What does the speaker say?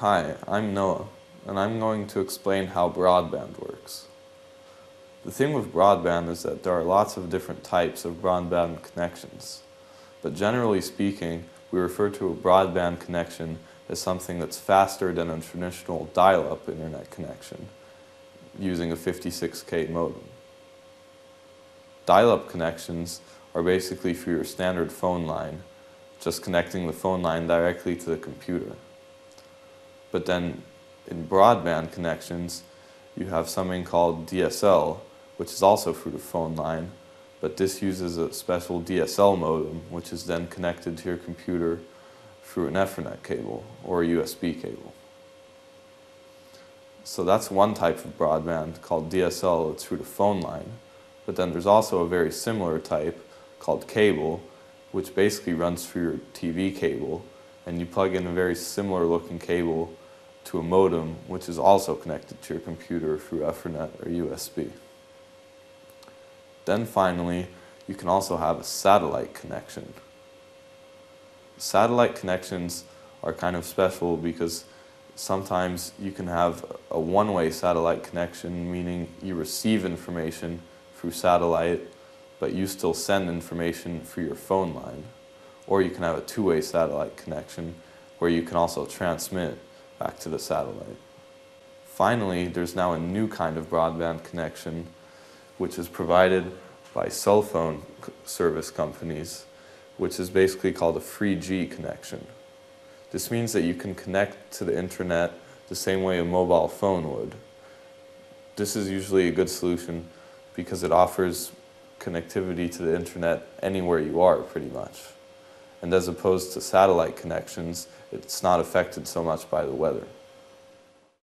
Hi, I'm Noah, and I'm going to explain how broadband works. The thing with broadband is that there are lots of different types of broadband connections, but generally speaking, we refer to a broadband connection as something that's faster than a traditional dial-up internet connection using a 56K modem. Dial-up connections are basically for your standard phone line, just connecting the phone line directly to the computer. But then in broadband connections, you have something called DSL, which is also through the phone line, but this uses a special DSL modem, which is then connected to your computer through an Ethernet cable or a USB cable. So that's one type of broadband called DSL, it's through the phone line. But then there's also a very similar type called cable, which basically runs through your TV cable, and you plug in a very similar looking cable to a modem, which is also connected to your computer through Ethernet or USB. Then finally, you can also have a satellite connection. Satellite connections are kind of special because sometimes you can have a one-way satellite connection, meaning you receive information through satellite, but you still send information through your phone line. Or you can have a two-way satellite connection where you can also transmit back to the satellite. Finally, there's now a new kind of broadband connection which is provided by cell phone service companies, which is basically called a 3G connection. This means that you can connect to the internet the same way a mobile phone would. This is usually a good solution because it offers connectivity to the internet anywhere you are pretty much. And as opposed to satellite connections, it's not affected so much by the weather.